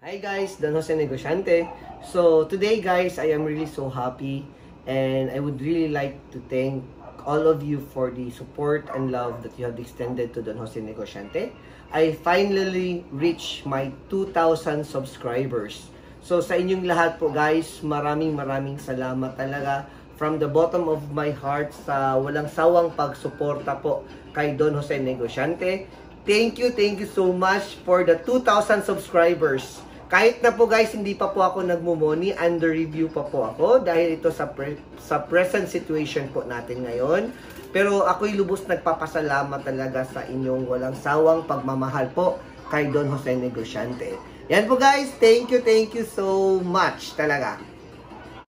Hi guys, Don Jose Negosyante. So today guys, I am really so happy and I would really like to thank all of you for the support and love that you have extended to Don Jose Negosyante. I finally reached my 2,000 subscribers. So sa inyong lahat po guys, maraming maraming salamat talaga from the bottom of my heart sa walang sawang pagsuporta po kay Don Jose Negosyante. Thank you, thank you so much for the 2,000 subscribers. Kahit na po guys, hindi pa po ako nagmumoni, under review pa po ako dahil ito sa, pre- sa present situation po natin ngayon. Pero ako'y lubos nagpapasalamat talaga sa inyong walang sawang pagmamahal po kay Don Jose Negosyante. Yan po guys, thank you, thank you so much talaga.